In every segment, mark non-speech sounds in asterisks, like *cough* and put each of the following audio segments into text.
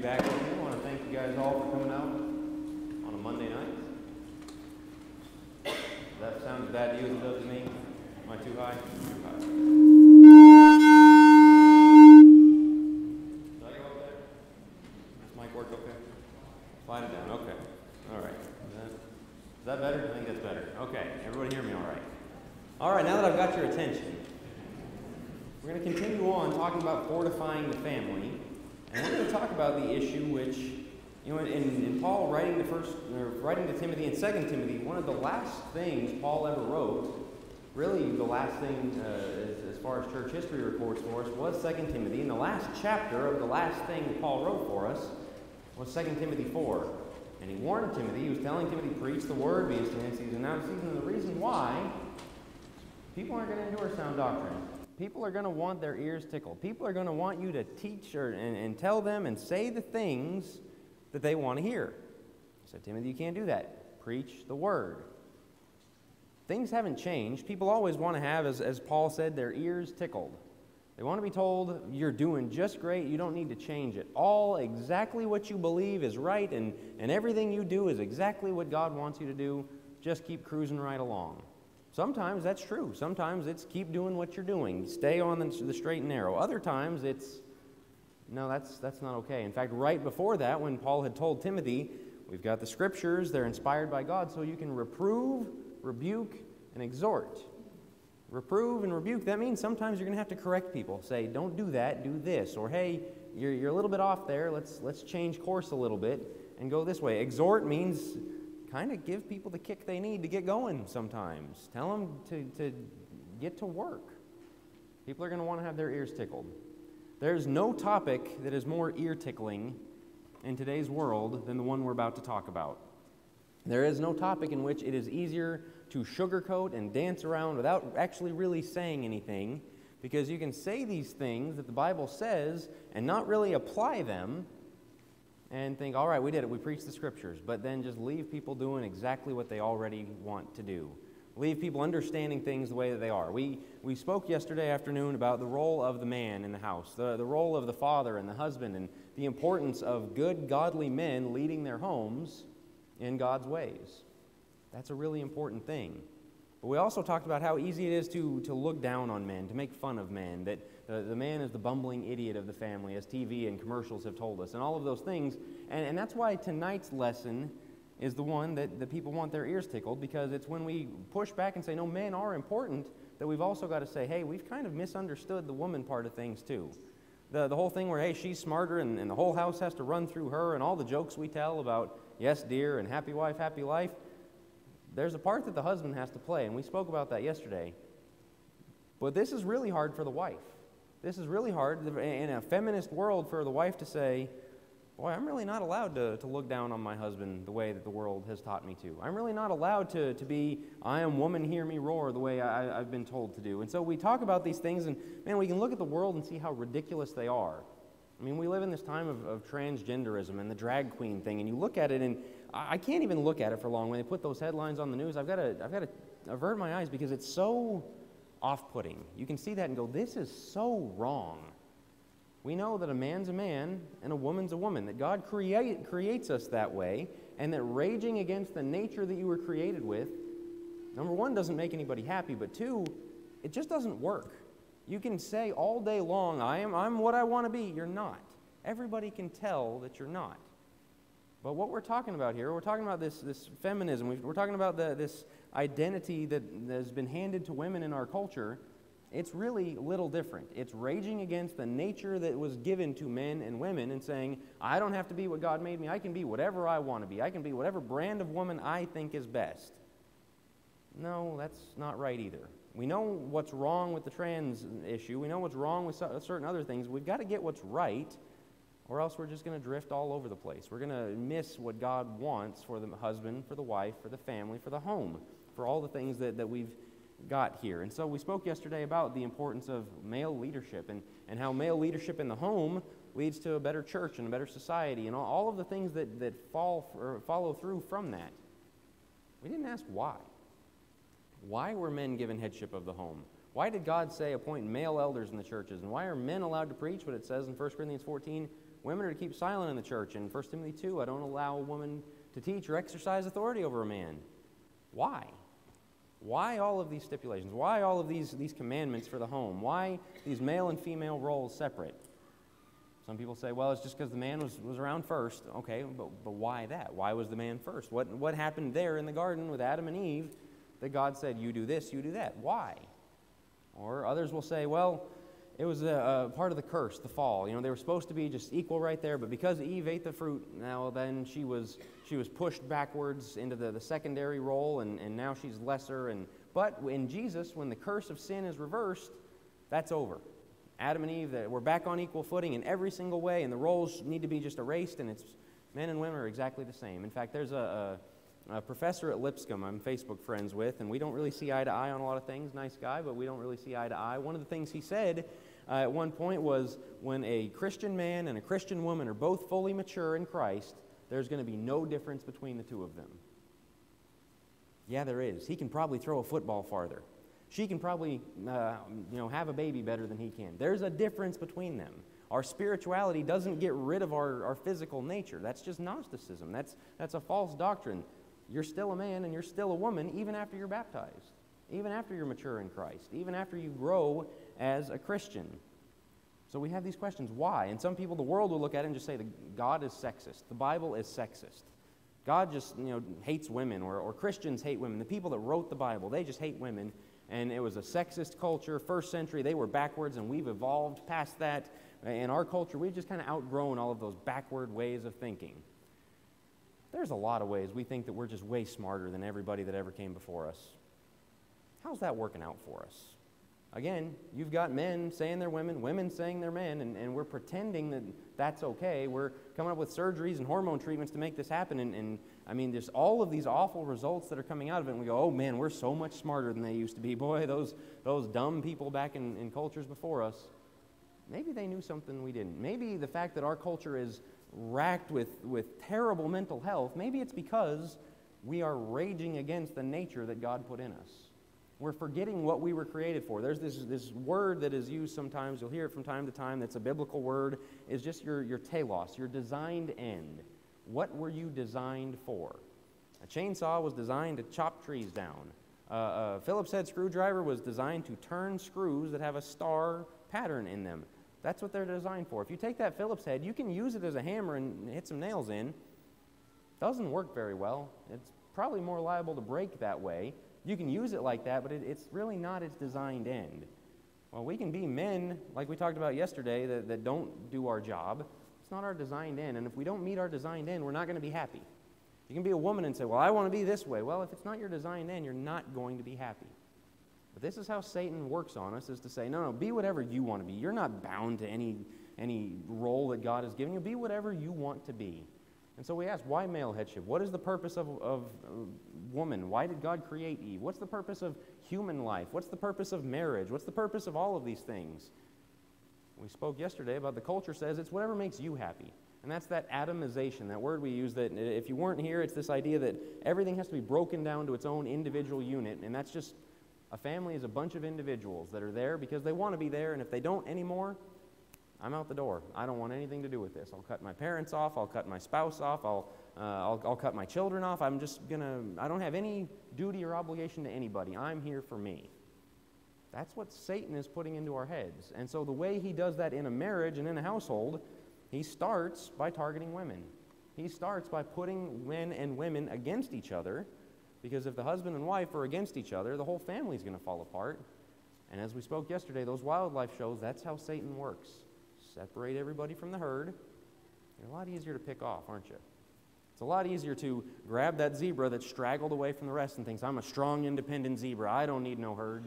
back with you. I want to thank you guys all for coming out on a Monday night. Does that sound as bad to you as it does to me? Am I too high? Too high. Did I go up there? Does mic work okay? Slide it down. Okay. All right. Is that, is that better? I think that's better. Okay. Everybody hear me all right? All right. Now that I've got your attention, we're going to continue on talking about fortifying the family. And we're going to talk about the issue which, you know, in, in Paul writing the first, or writing to Timothy in Second Timothy, one of the last things Paul ever wrote, really the last thing uh, as, as, far as church history reports for us, Second Timothy. And the last chapter of the last thing Paul wrote for us was Second Timothy 4. And he warned Timothy, he was telling Timothy, preach the word, be instant in season, out season. And the reason why, people aren't going to endure sound doctrine. People are going to want their ears tickled. People are going to want you to teach or, and, and tell them and say the things that they want to hear. So, Timothy, you can't do that. Preach the word. Things haven't changed. People always want to have, as, as Paul said, their ears tickled. They want to be told you're doing just great, you don't need to change it. All exactly what you believe is right, and, and everything you do is exactly what God wants you to do. Just keep cruising right along. Sometimes that's true. Sometimes it's keep doing what you're doing, stay on the, the straight and narrow. Other times it's no, that's, that's not okay. In fact, right before that, when Paul had told Timothy, we've got the scriptures, they're inspired by God, so you can reprove, rebuke, and exhort. Reprove and rebuke, that means sometimes you're going to have to correct people. Say, don't do that, do this. Or, hey, you're, you're a little bit off there, let's, let's change course a little bit and go this way. Exhort means kind of give people the kick they need to get going sometimes. Tell them to, to get to work. People are going to want to have their ears tickled. There's no topic that is more ear tickling in today's world than the one we're about to talk about. There is no topic in which it is easier to sugarcoat and dance around without actually really saying anything because you can say these things that the Bible says and not really apply them and think, all right, we did it, we preached the scriptures, but then just leave people doing exactly what they already want to do. Leave people understanding things the way that they are. We, we spoke yesterday afternoon about the role of the man in the house, the, the role of the father and the husband, and the importance of good, godly men leading their homes in God's ways. That's a really important thing. But we also talked about how easy it is to, to look down on men, to make fun of men, that the, the man is the bumbling idiot of the family, as TV and commercials have told us, and all of those things. And, and that's why tonight's lesson is the one that, that people want their ears tickled, because it's when we push back and say, no, men are important, that we've also got to say, hey, we've kind of misunderstood the woman part of things too. The, the whole thing where, hey, she's smarter and, and the whole house has to run through her, and all the jokes we tell about, yes, dear, and happy wife, happy life there's a part that the husband has to play, and we spoke about that yesterday. But this is really hard for the wife. This is really hard in a feminist world for the wife to say, Boy, I'm really not allowed to, to look down on my husband the way that the world has taught me to. I'm really not allowed to, to be, I am woman, hear me roar, the way I, I've been told to do. And so we talk about these things, and man, we can look at the world and see how ridiculous they are. I mean, we live in this time of, of transgenderism and the drag queen thing, and you look at it, and I can't even look at it for long. When they put those headlines on the news, I've got to, I've got to avert my eyes because it's so off putting. You can see that and go, this is so wrong. We know that a man's a man and a woman's a woman, that God create, creates us that way, and that raging against the nature that you were created with, number one, doesn't make anybody happy, but two, it just doesn't work. You can say all day long, I am, I'm what I want to be. You're not. Everybody can tell that you're not. But what we're talking about here, we're talking about this, this feminism, we're talking about the, this identity that has been handed to women in our culture. It's really little different. It's raging against the nature that was given to men and women and saying, I don't have to be what God made me. I can be whatever I want to be. I can be whatever brand of woman I think is best. No, that's not right either. We know what's wrong with the trans issue. We know what's wrong with certain other things. We've got to get what's right or else we're just going to drift all over the place. We're going to miss what God wants for the husband, for the wife, for the family, for the home, for all the things that, that we've got here. And so we spoke yesterday about the importance of male leadership and, and how male leadership in the home leads to a better church and a better society and all, all of the things that, that fall for, follow through from that. We didn't ask why. Why were men given headship of the home? Why did God say appoint male elders in the churches? And why are men allowed to preach what it says in 1 Corinthians 14? Women are to keep silent in the church. In 1 Timothy 2, I don't allow a woman to teach or exercise authority over a man. Why? Why all of these stipulations? Why all of these, these commandments for the home? Why these male and female roles separate? Some people say, well, it's just because the man was, was around first. Okay, but, but why that? Why was the man first? What, what happened there in the garden with Adam and Eve that God said, you do this, you do that? Why? Or others will say, well, it was a, part of the curse, the fall. You know, they were supposed to be just equal right there, but because Eve ate the fruit, now then she was, she was pushed backwards into the, the secondary role, and, and now she's lesser. And, but in Jesus, when the curse of sin is reversed, that's over. Adam and Eve, we're back on equal footing in every single way, and the roles need to be just erased, and it's men and women are exactly the same. In fact, there's a, a, a professor at Lipscomb I'm Facebook friends with, and we don't really see eye to eye on a lot of things. Nice guy, but we don't really see eye to eye. One of the things he said uh, at one point was when a Christian man and a Christian woman are both fully mature in Christ, there's going to be no difference between the two of them. Yeah, there is. He can probably throw a football farther. She can probably uh, you know, have a baby better than he can. There's a difference between them. Our spirituality doesn't get rid of our, our physical nature. That's just Gnosticism. That's, that's a false doctrine. You're still a man and you're still a woman even after you're baptized, even after you're mature in Christ, even after you grow as a Christian. So we have these questions why? And some people, the world will look at it and just say that God is sexist, the Bible is sexist. God just you know, hates women, or, or Christians hate women. The people that wrote the Bible, they just hate women. And it was a sexist culture. First century, they were backwards, and we've evolved past that. In our culture, we've just kind of outgrown all of those backward ways of thinking. There's a lot of ways we think that we're just way smarter than everybody that ever came before us. How's that working out for us? Again, you've got men saying they're women, women saying they're men, and, and we're pretending that that's okay. We're coming up with surgeries and hormone treatments to make this happen. And, and I mean, there's all of these awful results that are coming out of it. And we go, oh man, we're so much smarter than they used to be. *laughs* Boy, those, those dumb people back in, in cultures before us, maybe they knew something we didn't. Maybe the fact that our culture is racked with, with terrible mental health, maybe it's because we are raging against the nature that God put in us. We're forgetting what we were created for. There's this, this word that is used sometimes, you'll hear it from time to time, that's a biblical word, is just your, your telos, your designed end. What were you designed for? A chainsaw was designed to chop trees down. Uh, a Phillips head screwdriver was designed to turn screws that have a star pattern in them. That's what they're designed for. If you take that Phillips head, you can use it as a hammer and hit some nails in. Doesn't work very well. It's probably more liable to break that way you can use it like that, but it, it's really not its designed end. Well, we can be men, like we talked about yesterday, that, that don't do our job. It's not our designed end. And if we don't meet our designed end, we're not going to be happy. You can be a woman and say, Well, I want to be this way. Well, if it's not your designed end, you're not going to be happy. But this is how Satan works on us is to say, No, no, be whatever you want to be. You're not bound to any, any role that God has given you. Be whatever you want to be. And so we ask, why male headship? What is the purpose of, of uh, woman? Why did God create Eve? What's the purpose of human life? What's the purpose of marriage? What's the purpose of all of these things? We spoke yesterday about the culture says it's whatever makes you happy. And that's that atomization, that word we use that uh, if you weren't here, it's this idea that everything has to be broken down to its own individual unit. And that's just a family is a bunch of individuals that are there because they want to be there. And if they don't anymore, I'm out the door. I don't want anything to do with this. I'll cut my parents off. I'll cut my spouse off. I'll, uh, I'll, I'll cut my children off. I'm just going to, I don't have any duty or obligation to anybody. I'm here for me. That's what Satan is putting into our heads. And so the way he does that in a marriage and in a household, he starts by targeting women. He starts by putting men and women against each other because if the husband and wife are against each other, the whole family is going to fall apart. And as we spoke yesterday, those wildlife shows, that's how Satan works separate everybody from the herd. You're a lot easier to pick off, aren't you? It's a lot easier to grab that zebra that's straggled away from the rest and thinks, I'm a strong, independent zebra. I don't need no herd.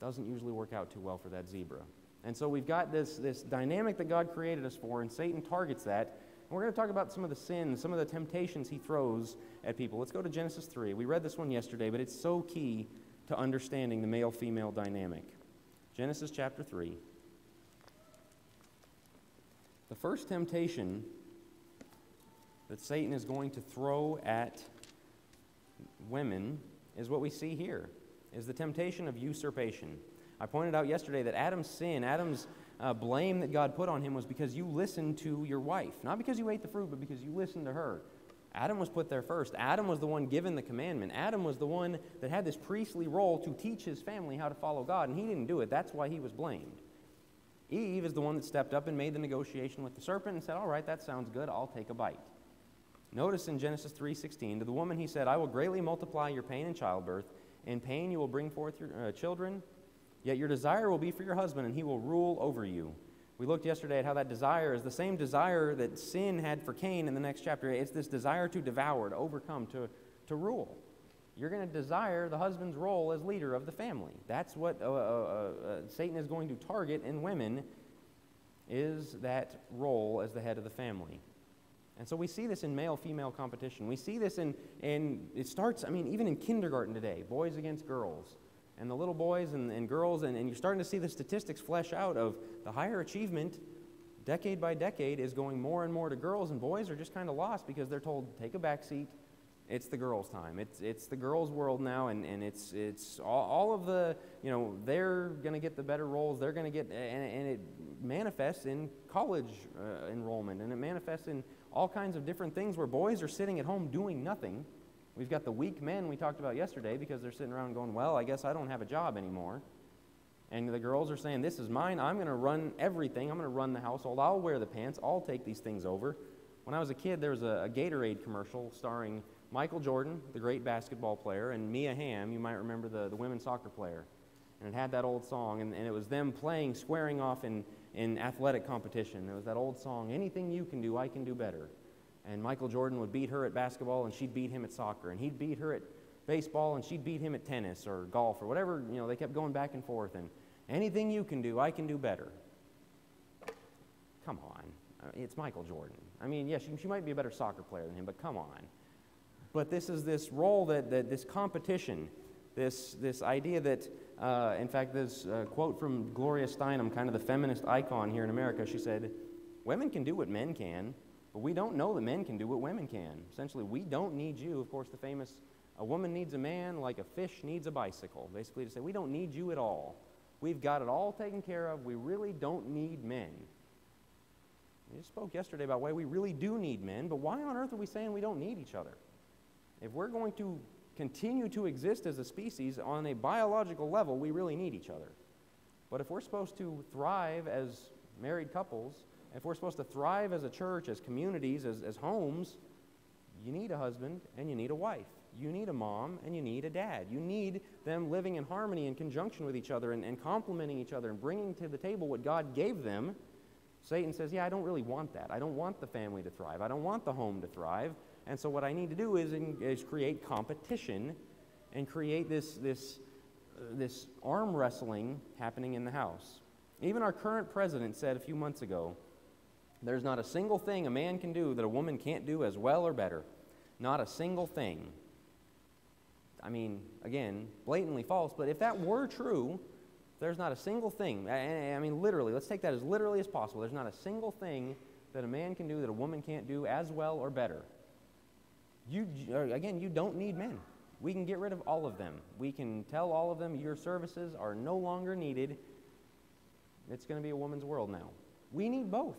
Doesn't usually work out too well for that zebra. And so we've got this, this dynamic that God created us for, and Satan targets that. We're going to talk about some of the sins, some of the temptations he throws at people. Let's go to Genesis 3. We read this one yesterday, but it's so key to understanding the male female dynamic. Genesis chapter 3. The first temptation that Satan is going to throw at women is what we see here is the temptation of usurpation. I pointed out yesterday that Adam's sin, Adam's uh, blame that God put on him was because you listened to your wife. Not because you ate the fruit, but because you listened to her. Adam was put there first. Adam was the one given the commandment. Adam was the one that had this priestly role to teach his family how to follow God, and he didn't do it. That's why he was blamed. Eve is the one that stepped up and made the negotiation with the serpent and said, "All right, that sounds good. I'll take a bite." Notice in Genesis 3:16, to the woman he said, "I will greatly multiply your pain in childbirth. In pain you will bring forth your uh, children, yet your desire will be for your husband, and he will rule over you." We looked yesterday at how that desire is the same desire that sin had for Cain in the next chapter. It's this desire to devour, to overcome, to, to rule. You're going to desire the husband's role as leader of the family. That's what uh, uh, uh, Satan is going to target in women is that role as the head of the family. And so we see this in male female competition. We see this in, in, it starts, I mean, even in kindergarten today, boys against girls. And the little boys and, and girls, and, and you're starting to see the statistics flesh out of the higher achievement, decade by decade, is going more and more to girls, and boys are just kind of lost because they're told, take a back seat, it's the girls' time. It's, it's the girls' world now, and, and it's, it's all, all of the, you know, they're going to get the better roles. They're going to get, and, and it manifests in college uh, enrollment, and it manifests in all kinds of different things where boys are sitting at home doing nothing. We've got the weak men we talked about yesterday because they're sitting around going, Well, I guess I don't have a job anymore. And the girls are saying, This is mine. I'm going to run everything. I'm going to run the household. I'll wear the pants. I'll take these things over. When I was a kid, there was a, a Gatorade commercial starring Michael Jordan, the great basketball player, and Mia Hamm, you might remember the, the women's soccer player. And it had that old song, and, and it was them playing, squaring off in, in athletic competition. It was that old song, Anything You Can Do, I Can Do Better. And Michael Jordan would beat her at basketball, and she'd beat him at soccer. And he'd beat her at baseball, and she'd beat him at tennis or golf or whatever. You know, they kept going back and forth. And anything you can do, I can do better. Come on. It's Michael Jordan. I mean, yes, she, she might be a better soccer player than him, but come on. But this is this role that, that this competition, this, this idea that, uh, in fact, this uh, quote from Gloria Steinem, kind of the feminist icon here in America, she said, Women can do what men can, but we don't know that men can do what women can. Essentially, we don't need you. Of course, the famous, a woman needs a man like a fish needs a bicycle. Basically, to say, we don't need you at all. We've got it all taken care of. We really don't need men. We just spoke yesterday about why we really do need men, but why on earth are we saying we don't need each other? If we're going to continue to exist as a species on a biological level, we really need each other. But if we're supposed to thrive as married couples, if we're supposed to thrive as a church, as communities, as, as homes, you need a husband and you need a wife. You need a mom and you need a dad. You need them living in harmony in conjunction with each other and, and complementing each other and bringing to the table what God gave them. Satan says, Yeah, I don't really want that. I don't want the family to thrive. I don't want the home to thrive. And so what I need to do is, is create competition and create this, this, uh, this arm wrestling happening in the House. Even our current president said a few months ago there's not a single thing a man can do that a woman can't do as well or better. Not a single thing. I mean, again, blatantly false, but if that were true, there's not a single thing. I, mean, literally, let's take that as literally as possible. There's not a single thing that a man can do that a woman can't do as well or better. You, again, you don't need men. We can get rid of all of them. We can tell all of them your services are no longer needed. It's going to be a woman's world now. We need both.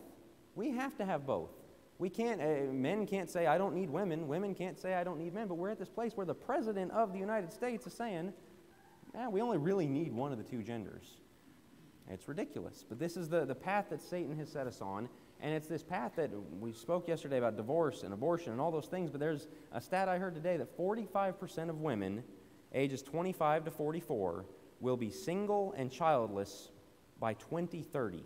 We have to have both. We can't, uh, men can't say, I don't need women. Women can't say, I don't need men. But we're at this place where the President of the United States is saying, eh, we only really need one of the two genders. It's ridiculous. But this is the, the path that Satan has set us on. And it's this path that we spoke yesterday about divorce and abortion and all those things, but there's a stat I heard today that 45% of women ages 25 to 44 will be single and childless by 2030.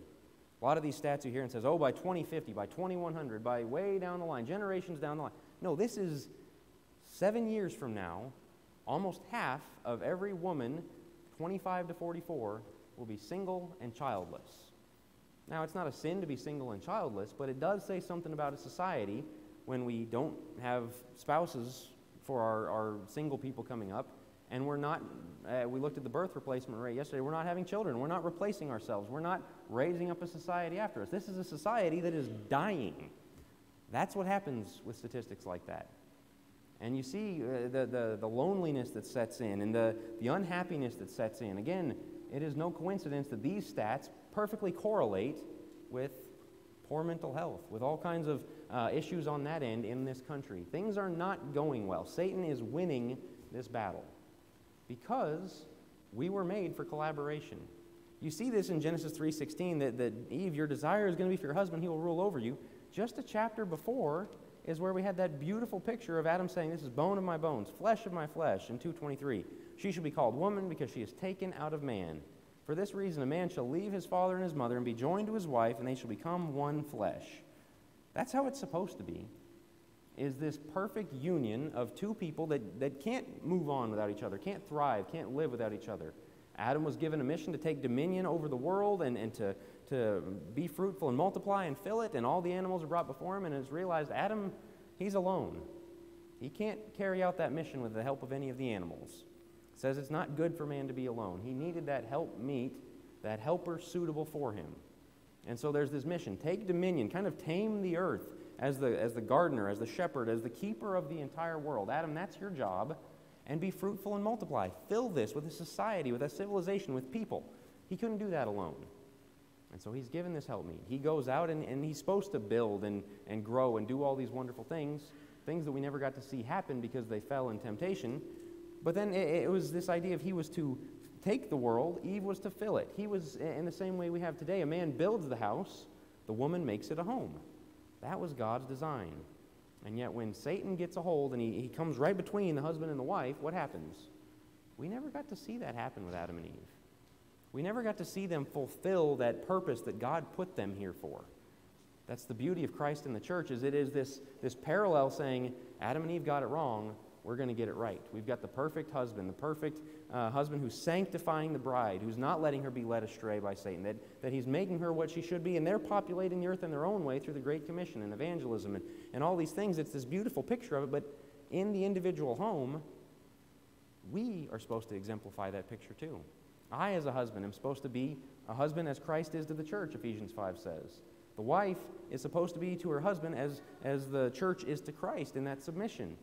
A lot of these stats you hear and says, oh, by 2050, by 2100, by way down the line, generations down the line. No, this is seven years from now, almost half of every woman, 25 to 44, will be single and childless. Now, it's not a sin to be single and childless, but it does say something about a society when we don't have spouses for our, our single people coming up, and we're not, uh, we looked at the birth replacement rate yesterday, we're not having children, we're not replacing ourselves, we're not raising up a society after us. This is a society that is dying. That's what happens with statistics like that. And you see uh, the, the, the loneliness that sets in and the, the unhappiness that sets in. Again, it is no coincidence that these stats perfectly correlate with poor mental health, with all kinds of uh, issues on that end in this country. Things are not going well. Satan is winning this battle because we were made for collaboration. You see this in Genesis 3:16 that, that Eve, your desire is going to be for your husband, he will rule over you. Just a chapter before is where we had that beautiful picture of Adam saying, This is bone of my bones, flesh of my flesh, in 223. She shall be called woman because she is taken out of man. For this reason, a man shall leave his father and his mother and be joined to his wife, and they shall become one flesh. That's how it's supposed to be. Is this perfect union of two people that, that can't move on without each other, can't thrive, can't live without each other. Adam was given a mission to take dominion over the world and, and to, to be fruitful and multiply and fill it, and all the animals are brought before him, and has realized Adam, he's alone. He can't carry out that mission with the help of any of the animals. It says it's not good for man to be alone. He needed that help meet, that helper suitable for him. And so there's this mission take dominion, kind of tame the earth as the, as the gardener, as the shepherd, as the keeper of the entire world. Adam, that's your job and be fruitful and multiply. Fill this with a society, with a civilization, with people. He couldn't do that alone. And so he's given this help me. He goes out and, and he's supposed to build and, and grow and do all these wonderful things, things that we never got to see happen because they fell in temptation. But then it, it was this idea of he was to take the world, Eve was to fill it. He was in the same way we have today. A man builds the house, the woman makes it a home. That was God's design. And yet, when Satan gets a hold and he, he comes right between the husband and the wife, what happens? We never got to see that happen with Adam and Eve. We never got to see them fulfill that purpose that God put them here for. That's the beauty of Christ in the church is it is this, this parallel saying Adam and Eve got it wrong, we're going to get it right. We've got the perfect husband, the perfect uh, husband who's sanctifying the bride, who's not letting her be led astray by Satan, that, that he's making her what she should be, and they're populating the earth in their own way through the Great Commission and evangelism and, and all these things. It's this beautiful picture of it, but in the individual home, we are supposed to exemplify that picture too. I, as a husband, am supposed to be a husband as Christ is to the church, Ephesians 5 says. The wife is supposed to be to her husband as, as the church is to Christ in that submission.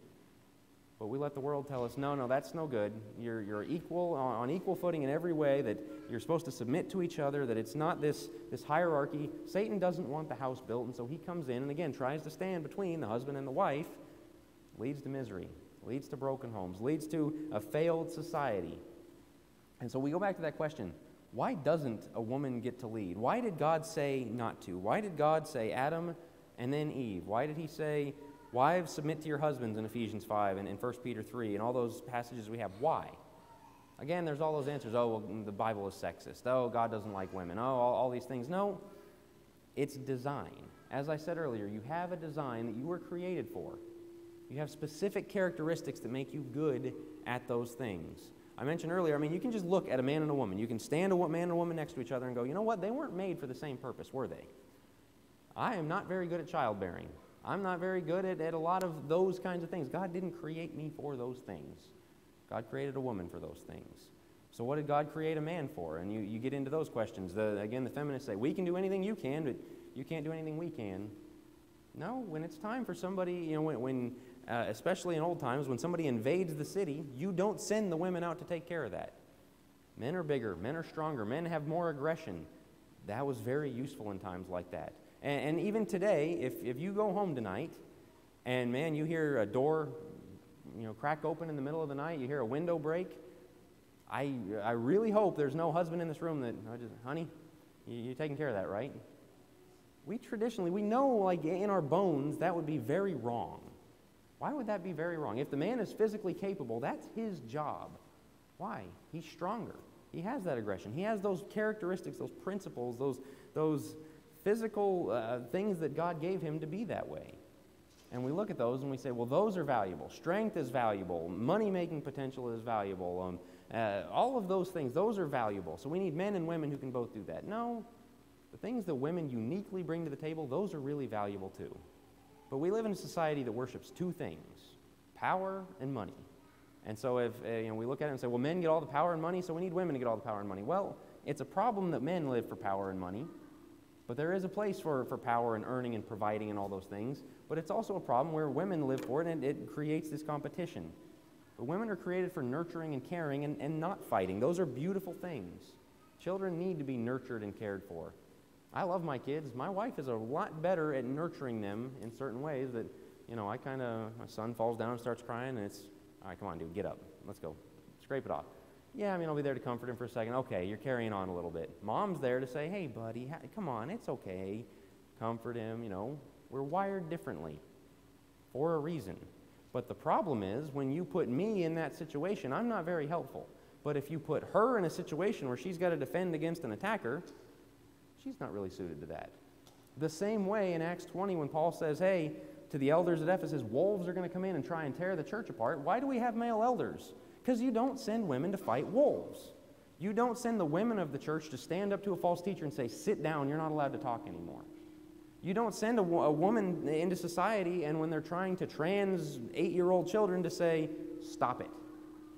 But we let the world tell us, no, no, that's no good. You're, you're equal, on, equal footing in every way, that you're supposed to submit to each other, that it's not this, this hierarchy. Satan doesn't want the house built, and so he comes in and again tries to stand between the husband and the wife, leads to misery, leads to broken homes, leads to a failed society. And so we go back to that question why doesn't a woman get to lead? Why did God say not to? Why did God say Adam and then Eve? Why did he say Wives, submit to your husbands in Ephesians 5 and in 1 Peter 3 and all those passages we have. Why? Again, there's all those answers. Oh, well, the Bible is sexist. Oh, God doesn't like women. Oh, all, all these things. No, it's design. As I said earlier, you have a design that you were created for. You have specific characteristics that make you good at those things. I mentioned earlier, I mean, you can just look at a man and a woman. You can stand a man and a woman next to each other and go, you know what? They weren't made for the same purpose, were they? I am not very good at childbearing. I'm not very good at, at a lot of those kinds of things. God didn't create me for those things. God created a woman for those things. So, what did God create a man for? And you, you get into those questions. The, again, the feminists say, We can do anything you can, but you can't do anything we can. No, when it's time for somebody, you know, when, when uh, especially in old times, when somebody invades the city, you don't send the women out to take care of that. Men are bigger, men are stronger, men have more aggression. That was very useful in times like that. And, and even today, if, if you go home tonight and man, you hear a door you know, crack open in the middle of the night, you hear a window break, I, I really hope there's no husband in this room that, just, honey, you, you're taking care of that, right? We traditionally, we know like in our bones that would be very wrong. Why would that be very wrong? If the man is physically capable, that's his job. Why? He's stronger. He has that aggression. He has those characteristics, those principles, those, those physical uh, things that God gave him to be that way. And we look at those and we say, well, those are valuable. Strength is valuable. Money making potential is valuable. Um, uh, all of those things, those are valuable. So we need men and women who can both do that. No, the things that women uniquely bring to the table, those are really valuable too. But we live in a society that worships two things power and money. And so if uh, you know, we look at it and say, well, men get all the power and money, so we need women to get all the power and money. Well, it's a problem that men live for power and money. But there is a place for, for power and earning and providing and all those things. But it's also a problem where women live for it and it creates this competition. But women are created for nurturing and caring and, and not fighting. Those are beautiful things. Children need to be nurtured and cared for. I love my kids. My wife is a lot better at nurturing them in certain ways that, you know, I kind of, my son falls down and starts crying, and it's, all right, come on, dude, get up. Let's go. Scrape it off. Yeah, I mean, I'll be there to comfort him for a second. Okay, you're carrying on a little bit. Mom's there to say, hey, buddy, come on, it's okay. Comfort him, you know. We're wired differently for a reason. But the problem is, when you put me in that situation, I'm not very helpful. But if you put her in a situation where she's got to defend against an attacker, she's not really suited to that. The same way in Acts 20, when Paul says, hey, to the elders at Ephesus, wolves are going to come in and try and tear the church apart. Why do we have male elders? Because you don't send women to fight wolves. You don't send the women of the church to stand up to a false teacher and say, sit down, you're not allowed to talk anymore. You don't send a, a woman into society and when they're trying to trans eight year old children to say, stop it.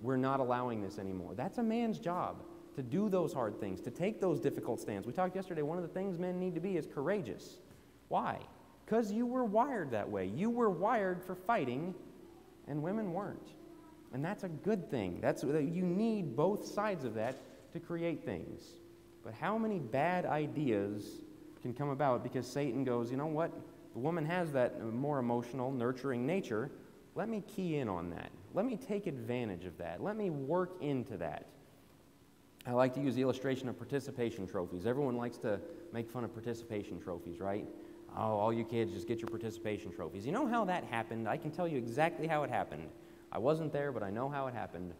We're not allowing this anymore. That's a man's job to do those hard things, to take those difficult stands. We talked yesterday, one of the things men need to be is courageous. Why? Because you were wired that way. You were wired for fighting, and women weren't. And that's a good thing. That's, you need both sides of that to create things. But how many bad ideas can come about because Satan goes, you know what? The woman has that more emotional, nurturing nature. Let me key in on that. Let me take advantage of that. Let me work into that. I like to use the illustration of participation trophies. Everyone likes to make fun of participation trophies, right? Oh, all you kids, just get your participation trophies. You know how that happened? I can tell you exactly how it happened. I wasn't there, but I know how it happened.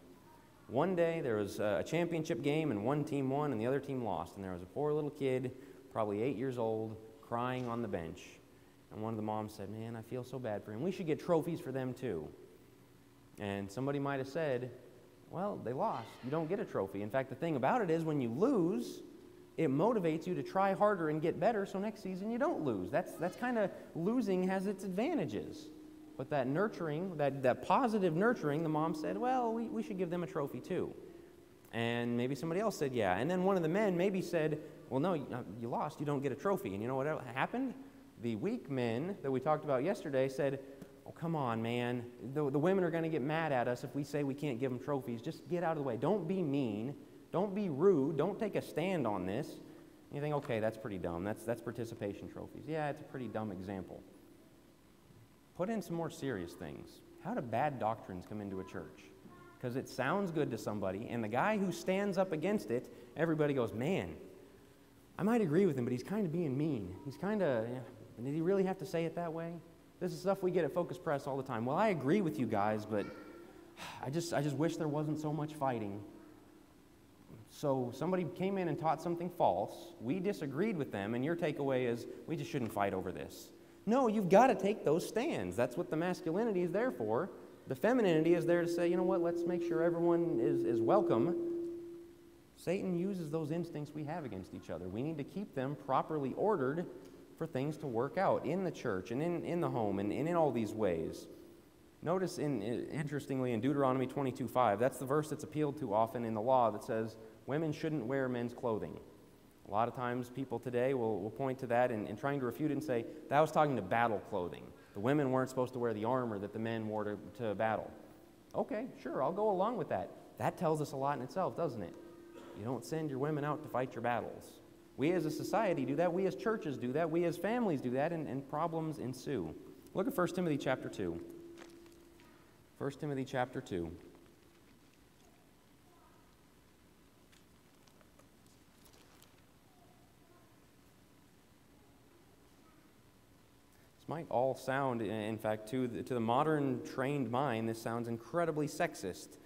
One day there was a championship game, and one team won, and the other team lost. And there was a poor little kid probably eight years old, crying on the bench. And one of the moms said, Man, I feel so bad for him. We should get trophies for them too. And somebody might have said, Well, they lost. You don't get a trophy. In fact, the thing about it is when you lose, it motivates you to try harder and get better so next season you don't lose. That's, that's kind of losing has its advantages. But that nurturing, that, that positive nurturing, the mom said, Well, we, we should give them a trophy too. And maybe somebody else said, Yeah. And then one of the men maybe said, well, no, you, uh, you lost. You don't get a trophy. And you know what happened? The weak men that we talked about yesterday said, Oh, come on, man. The, the women are going to get mad at us if we say we can't give them trophies. Just get out of the way. Don't be mean. Don't be rude. Don't take a stand on this. And you think, okay, that's pretty dumb. That's, that's participation trophies. Yeah, it's a pretty dumb example. Put in some more serious things. How do bad doctrines come into a church? Because it sounds good to somebody, and the guy who stands up against it, everybody goes, man, I might agree with him, but he's kind of being mean. He's kind of, yeah, did he really have to say it that way? This is stuff we get at Focus Press all the time. Well, I agree with you guys, but I just, I just wish there wasn't so much fighting. So somebody came in and taught something false. We disagreed with them, and your takeaway is we just shouldn't fight over this. No, you've got to take those stands. That's what the masculinity is there for. The femininity is there to say, you know what, let's make sure everyone is, is welcome Satan uses those instincts we have against each other. We need to keep them properly ordered for things to work out in the church and in, in the home and, and in all these ways. Notice, in, interestingly, in Deuteronomy 22 5, that's the verse that's appealed to often in the law that says women shouldn't wear men's clothing. A lot of times, people today will, will point to that and, and trying to refute it and say that was talking to battle clothing. The women weren't supposed to wear the armor that the men wore to, to battle. Okay, sure, I'll go along with that. That tells us a lot in itself, doesn't it? You don't send your women out to fight your battles. We as a society do that. We as churches do that. We as families do that, and, and problems ensue. Look at 1 Timothy chapter 2. 1 Timothy chapter 2. Might all sound, in fact, to the, to the modern trained mind, this sounds incredibly sexist.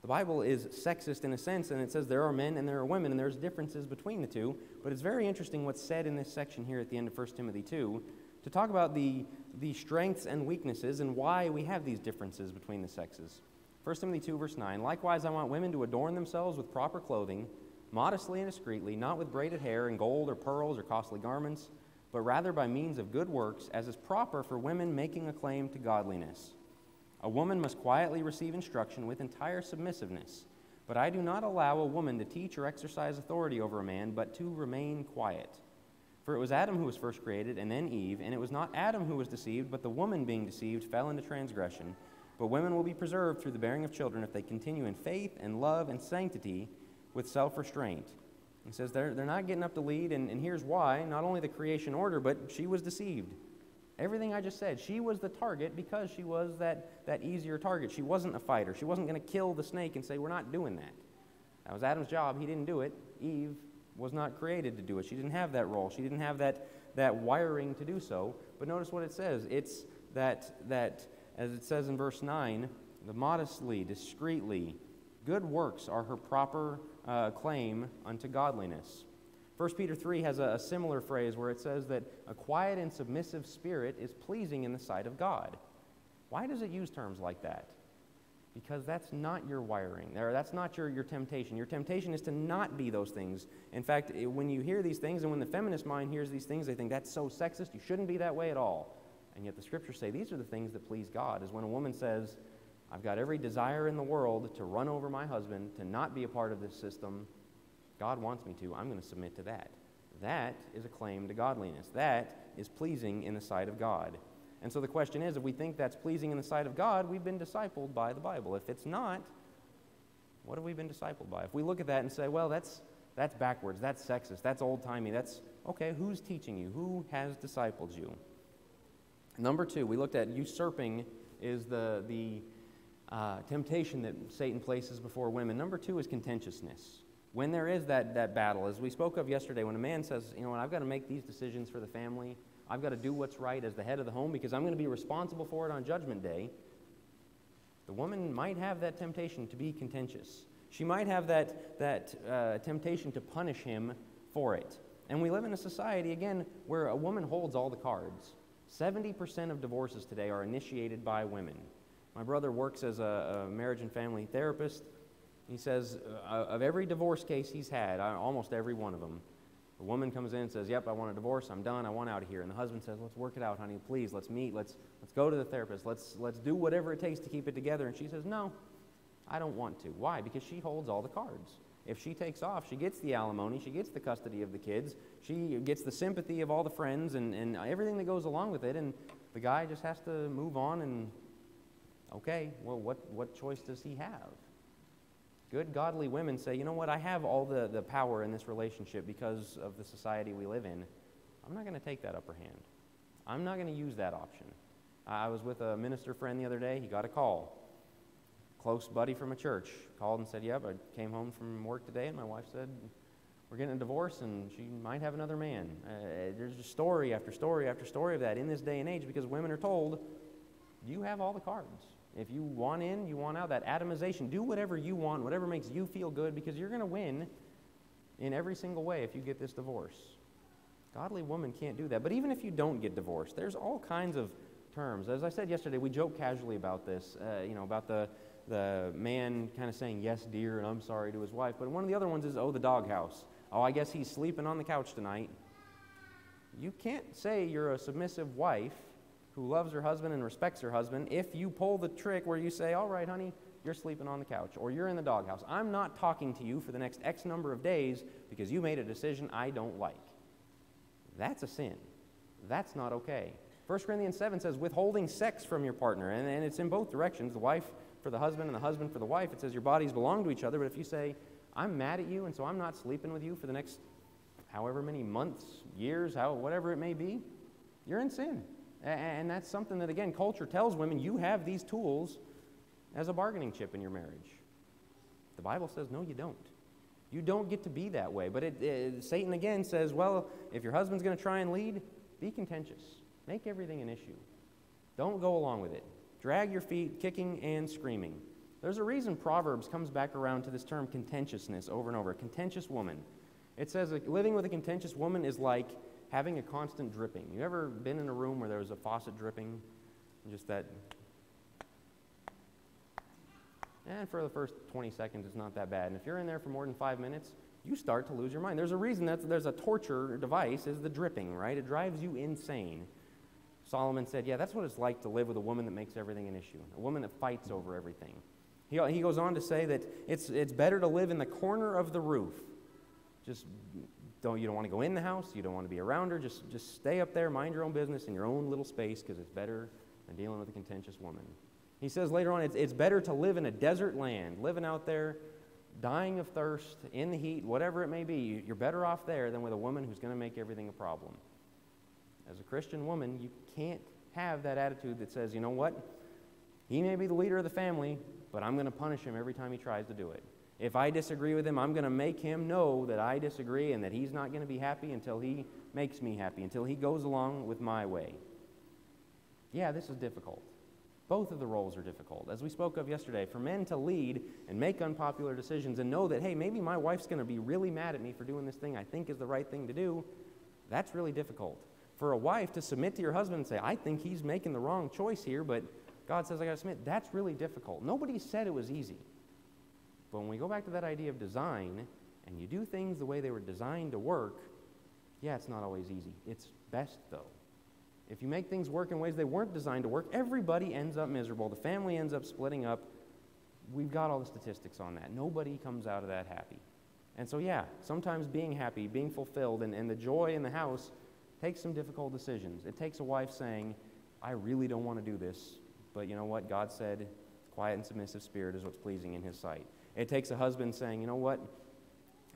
The Bible is sexist in a sense, and it says there are men and there are women, and there's differences between the two. But it's very interesting what's said in this section here at the end of 1 Timothy 2 to talk about the, the strengths and weaknesses and why we have these differences between the sexes. 1 Timothy 2, verse 9 Likewise, I want women to adorn themselves with proper clothing, modestly and discreetly, not with braided hair and gold or pearls or costly garments, but rather by means of good works, as is proper for women making a claim to godliness. A woman must quietly receive instruction with entire submissiveness. But I do not allow a woman to teach or exercise authority over a man, but to remain quiet. For it was Adam who was first created, and then Eve, and it was not Adam who was deceived, but the woman being deceived fell into transgression. But women will be preserved through the bearing of children if they continue in faith and love and sanctity with self restraint. He says they're, they're not getting up to lead, and, and here's why. Not only the creation order, but she was deceived. Everything I just said, she was the target because she was that, that easier target. She wasn't a fighter. She wasn't going to kill the snake and say, We're not doing that. That was Adam's job. He didn't do it. Eve was not created to do it. She didn't have that role. She didn't have that, that wiring to do so. But notice what it says. It's that, that, as it says in verse 9, the modestly, discreetly, good works are her proper uh, claim unto godliness. 1 Peter 3 has a, a similar phrase where it says that a quiet and submissive spirit is pleasing in the sight of God. Why does it use terms like that? Because that's not your wiring, that's not your, your temptation. Your temptation is to not be those things. In fact, when you hear these things, and when the feminist mind hears these things, they think that's so sexist, you shouldn't be that way at all. And yet the scriptures say these are the things that please God, is when a woman says, I've got every desire in the world to run over my husband, to not be a part of this system. God wants me to. I'm going to submit to that. That is a claim to godliness. That is pleasing in the sight of God. And so the question is if we think that's pleasing in the sight of God, we've been discipled by the Bible. If it's not, what have we been discipled by? If we look at that and say, well, that's, that's backwards, that's sexist, that's old timey, that's okay, who's teaching you? Who has discipled you? Number two, we looked at usurping is the, the uh, temptation that Satan places before women. Number two is contentiousness. When there is that, that battle, as we spoke of yesterday, when a man says, you know, I've got to make these decisions for the family, I've got to do what's right as the head of the home because I'm going to be responsible for it on Judgment Day, the woman might have that temptation to be contentious. She might have that, that uh, temptation to punish him for it. And we live in a society, again, where a woman holds all the cards. 70% of divorces today are initiated by women. My brother works as a, a marriage and family therapist. He says uh, of every divorce case he's had, almost every one of them, a woman comes in and says, Yep, I want a divorce. I'm done. I want out of here. And the husband says, Let's work it out, honey. Please, let's meet. Let's, let's go to the therapist. Let's, let's do whatever it takes to keep it together. And she says, No, I don't want to. Why? Because she holds all the cards. If she takes off, she gets the alimony, she gets the custody of the kids, she gets the sympathy of all the friends and, and everything that goes along with it. And the guy just has to move on and Okay, well, what, what choice does he have? Good, godly women say, you know what, I have all the, the power in this relationship because of the society we live in. I'm not going to take that upper hand. I'm not going to use that option. I was with a minister friend the other day. He got a call. Close buddy from a church called and said, Yep, I came home from work today, and my wife said, We're getting a divorce, and she might have another man. Uh, there's just story after story after story of that in this day and age because women are told, You have all the cards. If you want in, you want out, that atomization, do whatever you want, whatever makes you feel good, because you're going to win in every single way if you get this divorce. Godly woman can't do that. But even if you don't get divorced, there's all kinds of terms. As I said yesterday, we joke casually about this, uh, you know, about the, the man kind of saying, yes, dear, and I'm sorry to his wife. But one of the other ones is, oh, the doghouse. Oh, I guess he's sleeping on the couch tonight. You can't say you're a submissive wife who loves her husband and respects her husband if you pull the trick where you say, All right, honey, you're sleeping on the couch or you're in the doghouse. I'm not talking to you for the next X number of days because you made a decision I don't like. That's a sin. That's not okay. 1 Corinthians 7 says withholding sex from your partner, and, and it's in both directions the wife for the husband and the husband for the wife. It says your bodies belong to each other, but if you say, I'm mad at you, and so I'm not sleeping with you for the next however many months, years, how, whatever it may be, you're in sin. And that's something that, again, culture tells women you have these tools as a bargaining chip in your marriage. The Bible says, no, you don't. You don't get to be that way. But it, it, Satan, again, says, well, if your husband's going to try and lead, be contentious. Make everything an issue. Don't go along with it. Drag your feet, kicking and screaming. There's a reason Proverbs comes back around to this term contentiousness over and over. Contentious woman. It says living with a contentious woman is like having a constant dripping. You ever been in a room where there was a faucet dripping? Just that. And for the first 20 seconds, it's not that bad. And if you're in there for more than five minutes, you start to lose your mind. There's a reason that there's a torture device is the dripping, right? It drives you insane. Solomon said, yeah, that's what it's like to live with a woman that makes everything an issue, a woman that fights over everything. He, he goes on to say that it's, it's better to live in the corner of the roof, just don't, you don't want to go in the house, you don't want to be around her, just, just stay up there, mind your own business in your own little space because it's better than dealing with a contentious woman. He says later on, it's, it's better to live in a desert land, living out there, dying of thirst in the heat, whatever it may be, you're better off there than with a woman who's going to make everything a problem. As a Christian woman, you can't have that attitude that says, you know what? He may be the leader of the family, but I'm going to punish him every time he tries to do it. If I disagree with him, I'm going to make him know that I disagree and that he's not going to be happy until he makes me happy, until he goes along with my way. Yeah, this is difficult. Both of the roles are difficult. As we spoke of yesterday, for men to lead and make unpopular decisions and know that, hey, maybe my wife's going to be really mad at me for doing this thing I think is the right thing to do, that's really difficult. For a wife to submit to your husband and say, I think he's making the wrong choice here, but God says I got to submit, that's really difficult. Nobody said it was easy. But when we go back to that idea of design and you do things the way they were designed to work, yeah, it's not always easy. It's best, though. If you make things work in ways they weren't designed to work, everybody ends up miserable. The family ends up splitting up. We've got all the statistics on that. Nobody comes out of that happy. And so, yeah, sometimes being happy, being fulfilled, and, and the joy in the house takes some difficult decisions. It takes a wife saying, I really don't want to do this, but you know what? God said, quiet and submissive spirit is what's pleasing in His sight. It takes a husband saying, you know what?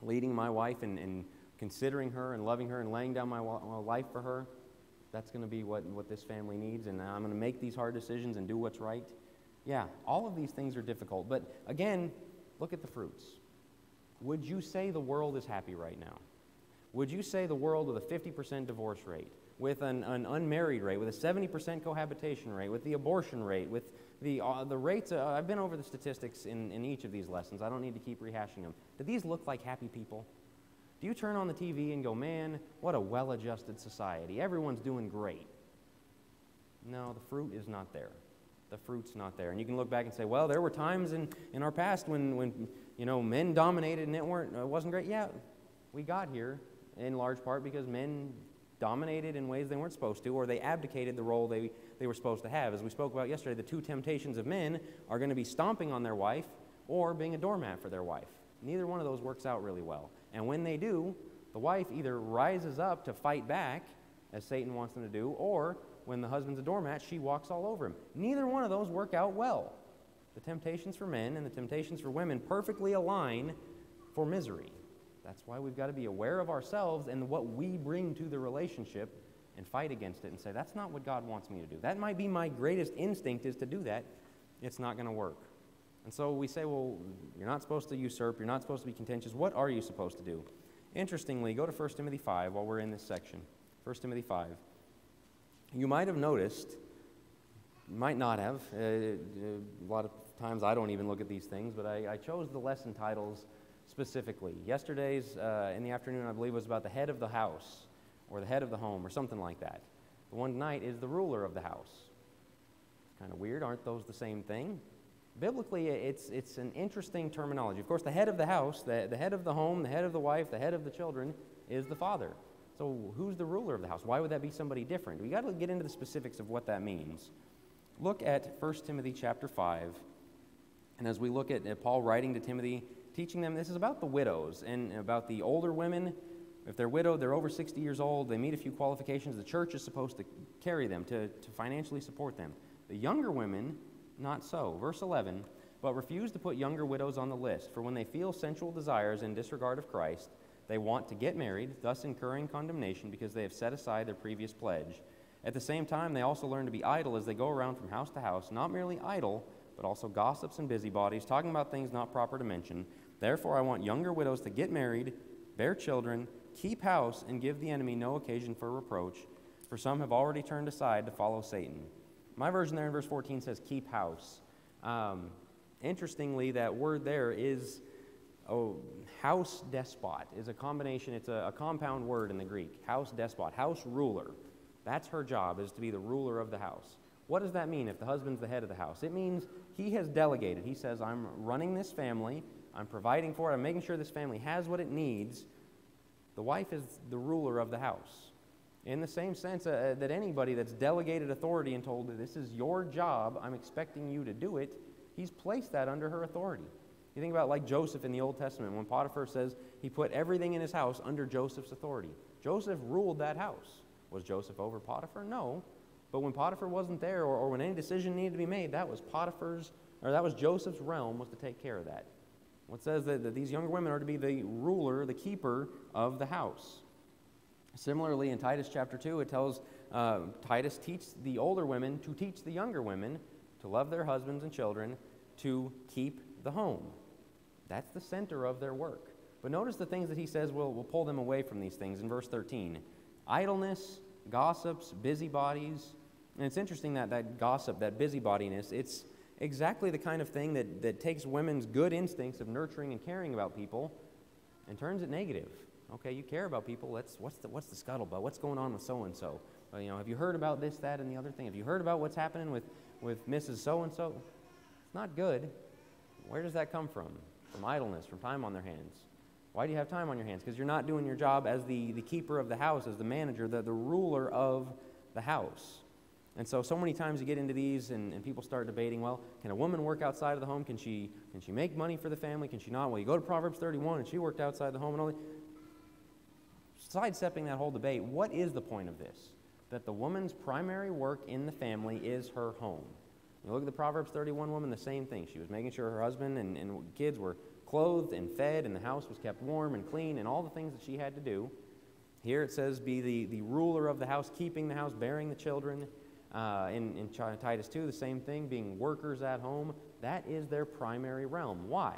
Leading my wife and, and considering her and loving her and laying down my, life for her that's going to be what, what this family needs, and I'm going to make these hard decisions and do what's right. Yeah, all of these things are difficult. But again, look at the fruits. Would you say the world is happy right now? Would you say the world with a 50% divorce rate, with an, an unmarried rate, with a 70% cohabitation rate, with the abortion rate, with the, uh, the rates, uh, I've been over the statistics in, in each of these lessons. I don't need to keep rehashing them. Do these look like happy people? Do you turn on the TV and go, man, what a well adjusted society? Everyone's doing great. No, the fruit is not there. The fruit's not there. And you can look back and say, well, there were times in, in our past when, when you know, men dominated and it, weren't, it wasn't great. Yeah, we got here in large part because men dominated in ways they weren't supposed to, or they abdicated the role they, they were supposed to have. As we spoke about yesterday, the two temptations of men are going to be stomping on their wife or being a doormat for their wife. Neither one of those works out really well. And when they do, the wife either rises up to fight back, as Satan wants them to do, or when the husband's a doormat, she walks all over him. Neither one of those work out well. The temptations for men and the temptations for women perfectly align for misery. That's why we've got to be aware of ourselves and what we bring to the relationship and fight against it and say, that's not what God wants me to do. That might be my greatest instinct is to do that. It's not going to work. And so we say, well, you're not supposed to usurp, you're not supposed to be contentious. What are you supposed to do? Interestingly, go to 1 Timothy 5 while we're in this section. 1 Timothy 5. You might have noticed, might not have, uh, a lot of times I don't even look at these things, but I, I chose the lesson titles specifically. Yesterday's uh, in the afternoon, I believe, was about the head of the house or the head of the home or something like that. The one tonight is the ruler of the house. It's kind of weird. Aren't those the same thing? biblically, it's, it's an interesting terminology. Of course, the head of the house, the, the head of the home, the head of the wife, the head of the children is the father. So, who's the ruler of the house? Why would that be somebody different? We got to get into the specifics of what that means. Look at 1 Timothy chapter 5. And as we look at, at Paul writing to Timothy, teaching them, this is about the widows and about the older women. If they're widowed, they're over 60 years old, they meet a few qualifications, the church is supposed to carry them, to, to financially support them. The younger women, not so. Verse 11 But refuse to put younger widows on the list, for when they feel sensual desires in disregard of Christ, they want to get married, thus incurring condemnation because they have set aside their previous pledge. At the same time, they also learn to be idle as they go around from house to house, not merely idle, but also gossips and busybodies, talking about things not proper to mention. Therefore, I want younger widows to get married, bear children, keep house, and give the enemy no occasion for reproach, for some have already turned aside to follow Satan. My version there in verse 14 says, keep house. Um, interestingly, that word there is oh, house despot, is a combination, it's a, a compound word in the Greek. House despot, house ruler. That's her job, is to be the ruler of the house. What does that mean if the husband's the head of the house? It means he has delegated. He says, I'm running this family, I'm providing for it, I'm making sure this family has what it needs. The wife is the ruler of the house. In the same sense uh, that anybody that's delegated authority and told, this is your job, I'm expecting you to do it, he's placed that under her authority. You think about like Joseph in the Old Testament, when Potiphar says he put everything in his house under Joseph's authority. Joseph ruled that house. Was Joseph over Potiphar? No. But when Potiphar wasn't there or, or when any decision needed to be made, that was Potiphar's, or that was Joseph's realm was to take care of that. What says that, that these younger women are to be the ruler, the keeper of the house. Similarly, in Titus chapter 2, it tells uh, Titus teach the older women to teach the younger women to love their husbands and children, to keep the home. That's the center of their work. But notice the things that he says will, will pull them away from these things in verse 13 idleness, gossips, busybodies. And it's interesting that that gossip, that busybodiness, it's exactly the kind of thing that, that takes women's good instincts of nurturing and caring about people and turns it negative. Okay, you care about people. Let's, what's, the, what's the scuttlebutt? What's going on with so and so? You know, have you heard about this, that, and the other thing? Have you heard about what's happening with, with Mrs. So and so? It's not good. Where does that come from? From idleness, from time on their hands. Why do you have time on your hands? Because you're not doing your job as the, the keeper of the house, as the manager, the, the ruler of the house. And so, so many times you get into these and, and people start debating well, can a woman work outside of the home? Can she, can she make money for the family? Can she not? Well, you go to Proverbs 31 and she worked outside the home and all that. Sidestepping that whole debate, what is the point of this? That the woman's primary work in the family is her home. You look at the Proverbs 31 woman, the same thing. She was making sure her husband and, and kids were clothed and fed, and the house was kept warm and clean, and all the things that she had to do. Here it says, be the, the ruler of the house, keeping the house, bearing the children. Uh, in, in Titus 2, the same thing, being workers at home. That is their primary realm. Why?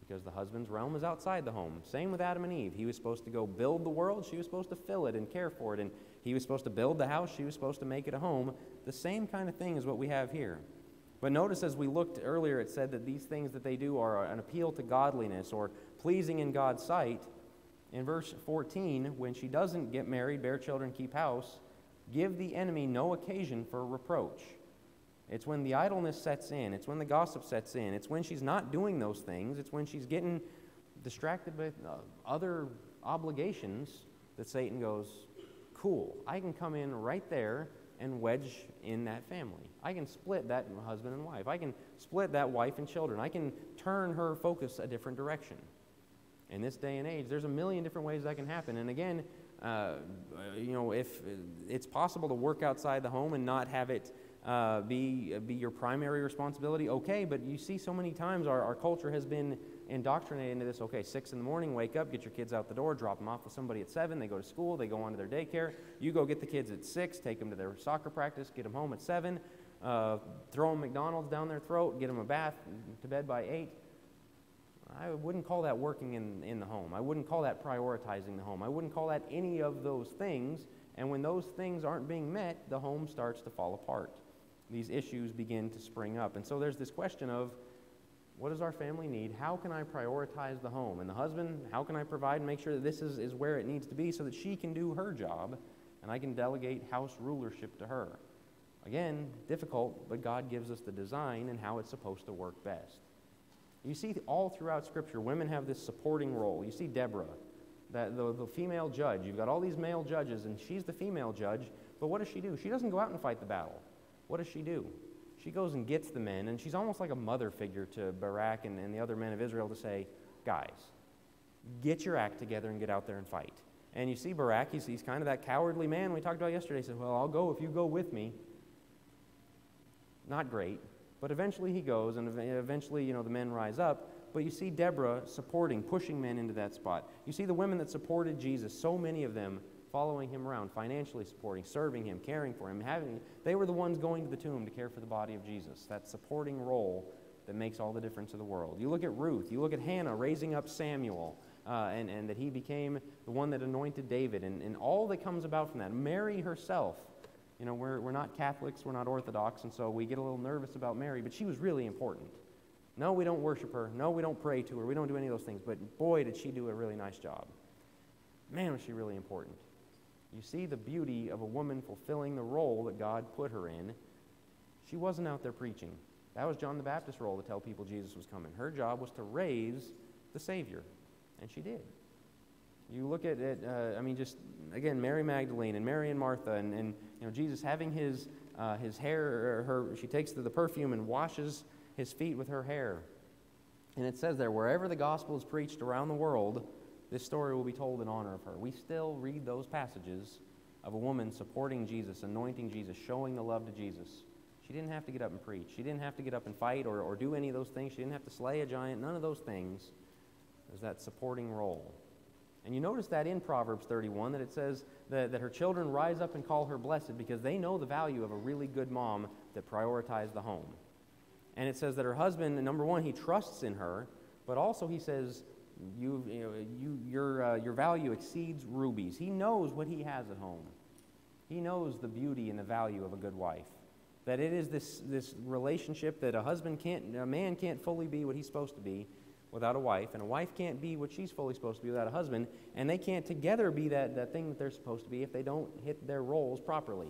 Because the husband's realm is outside the home. Same with Adam and Eve. He was supposed to go build the world, she was supposed to fill it and care for it. And he was supposed to build the house, she was supposed to make it a home. The same kind of thing is what we have here. But notice as we looked earlier, it said that these things that they do are an appeal to godliness or pleasing in God's sight. In verse 14, when she doesn't get married, bear children, keep house, give the enemy no occasion for reproach. It's when the idleness sets in, it's when the gossip sets in, it's when she's not doing those things, it's when she's getting distracted with uh, other obligations that Satan goes, Cool, I can come in right there and wedge in that family. I can split that husband and wife. I can split that wife and children. I can turn her focus a different direction. In this day and age, there's a million different ways that can happen. And again, uh, you know, if it's possible to work outside the home and not have it uh, be, be your primary responsibility, okay, but you see so many times our, our culture has been indoctrinated into this okay, six in the morning, wake up, get your kids out the door, drop them off with somebody at seven, they go to school, they go on to their daycare. You go get the kids at six, take them to their soccer practice, get them home at seven, uh, throw them McDonald's down their throat, get them a bath to bed by eight. I wouldn't call that working in, in the home. I wouldn't call that prioritizing the home. I wouldn't call that any of those things. And when those things aren't being met, the home starts to fall apart. These issues begin to spring up. And so there's this question of what does our family need? How can I prioritize the home? And the husband, how can I provide and make sure that this is, is where it needs to be so that she can do her job and I can delegate house rulership to her? Again, difficult, but God gives us the design and how it's supposed to work best. You see all throughout Scripture, women have this supporting role. You see Deborah, that, the, the female judge. You've got all these male judges, and she's the female judge, but what does she do? She doesn't go out and fight the battle. What does she do? She goes and gets the men, and she's almost like a mother figure to Barak and, and the other men of Israel to say, guys, get your act together and get out there and fight. And you see Barak, he's, he's kind of that cowardly man we talked about yesterday. He says, Well, I'll go if you go with me. Not great. But eventually he goes, and eventually, you know, the men rise up. But you see Deborah supporting, pushing men into that spot. You see the women that supported Jesus, so many of them following him around, financially supporting, serving him, caring for him, having they were the ones going to the tomb to care for the body of Jesus. That supporting role that makes all the difference in the world. You look at Ruth, you look at Hannah raising up Samuel, uh, and, and that he became the one that anointed David, and, and all that comes about from that. Mary herself you know, we're, we're not Catholics, we're not Orthodox, and so we get a little nervous about Mary, but she was really important. No, we don't worship her. No, we don't pray to her. We don't do any of those things. But boy, did she do a really nice job. Man, was she really important. You see the beauty of a woman fulfilling the role that God put her in. She wasn't out there preaching. That was John the Baptist's role to tell people Jesus was coming. Her job was to raise the Savior, and she did. You look at it, uh, I mean, just again, Mary Magdalene and Mary and Martha, and, and you know, Jesus having his, uh, his hair, her, she takes the, the perfume and washes his feet with her hair. And it says there, wherever the gospel is preached around the world, this story will be told in honor of her. We still read those passages of a woman supporting Jesus, anointing Jesus, showing the love to Jesus. She didn't have to get up and preach. She didn't have to get up and fight or, or do any of those things. She didn't have to slay a giant. None of those things. There's that supporting role. And you notice that in Proverbs 31 that it says that, that her children rise up and call her blessed because they know the value of a really good mom that prioritized the home. And it says that her husband, number one, he trusts in her, but also he says, you, you, your, uh, your value exceeds rubies. He knows what he has at home. He knows the beauty and the value of a good wife. That it is this, this relationship that a husband can't, a man can't fully be what he's supposed to be without a wife, and a wife can't be what she's fully supposed to be without a husband, and they can't together be that, that thing that they're supposed to be if they don't hit their roles properly.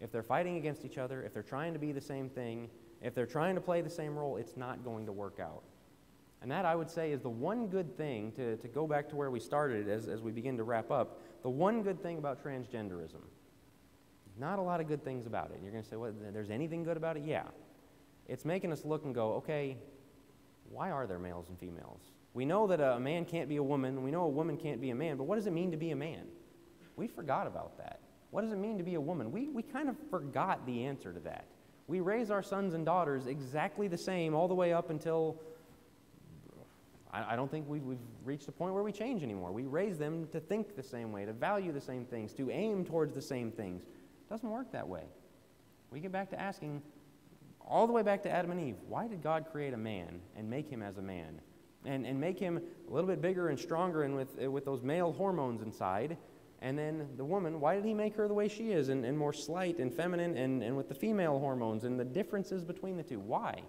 If they're fighting against each other, if they're trying to be the same thing, if they're trying to play the same role, it's not going to work out. And that, I would say, is the one good thing, to, to go back to where we started as, as we begin to wrap up, the one good thing about transgenderism. Not a lot of good things about it. And you're going to say, well, there's anything good about it? Yeah. It's making us look and go, okay, why are there males and females? We know that a man can't be a woman. We know a woman can't be a man. But what does it mean to be a man? We forgot about that. What does it mean to be a woman? We, we kind of forgot the answer to that. We raise our sons and daughters exactly the same all the way up until I, I don't think we've, we've reached a point where we change anymore. We raise them to think the same way, to value the same things, to aim towards the same things. It doesn't work that way. We get back to asking, all the way back to Adam and Eve, why did God create a man and make him as a man? And, and make him a little bit bigger and stronger and with, uh, with those male hormones inside. And then the woman, why did he make her the way she is and, and more slight and feminine and, and with the female hormones and the differences between the two? Why?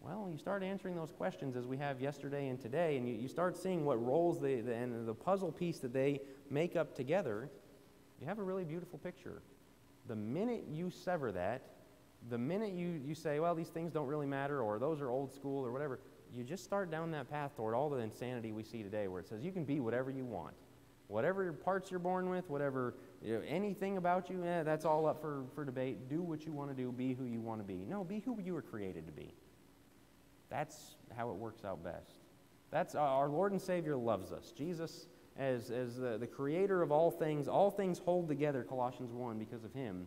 Well, you start answering those questions as we have yesterday and today, and you, you start seeing what roles they, the, and the puzzle piece that they make up together, you have a really beautiful picture. The minute you sever that, the minute you, you say, well, these things don't really matter, or those are old school, or whatever, you just start down that path toward all the insanity we see today, where it says you can be whatever you want. Whatever parts you're born with, whatever, you know, anything about you, eh, that's all up for, for debate. Do what you want to do, be who you want to be. No, be who you were created to be. That's how it works out best. That's our Lord and Savior loves us. Jesus, as, as the, the creator of all things, all things hold together, Colossians 1, because of him.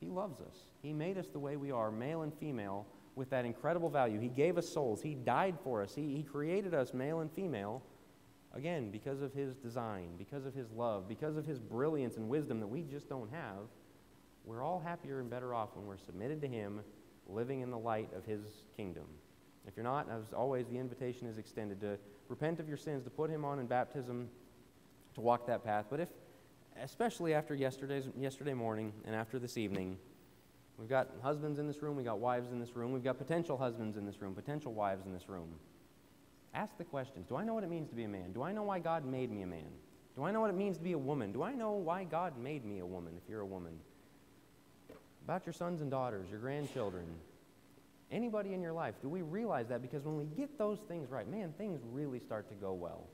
He loves us. He made us the way we are, male and female, with that incredible value. He gave us souls. He died for us. He, he created us, male and female, again, because of His design, because of His love, because of His brilliance and wisdom that we just don't have. We're all happier and better off when we're submitted to Him, living in the light of His kingdom. If you're not, as always, the invitation is extended to repent of your sins, to put Him on in baptism, to walk that path. But if, especially after yesterday's, yesterday morning and after this evening, we've got husbands in this room, we've got wives in this room, we've got potential husbands in this room, potential wives in this room. Ask the questions Do I know what it means to be a man? Do I know why God made me a man? Do I know what it means to be a woman? Do I know why God made me a woman if you're a woman? About your sons and daughters, your grandchildren, Anybody in your life, do we realize that? Because when we get those things right, man, things really start to go well.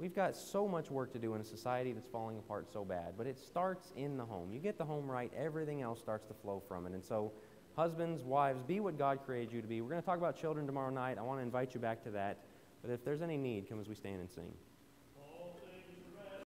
We've got so much work to do in a society that's falling apart so bad, but it starts in the home. You get the home right, everything else starts to flow from it. And so, husbands, wives, be what God created you to be. We're going to talk about children tomorrow night. I want to invite you back to that. But if there's any need, come as we stand and sing.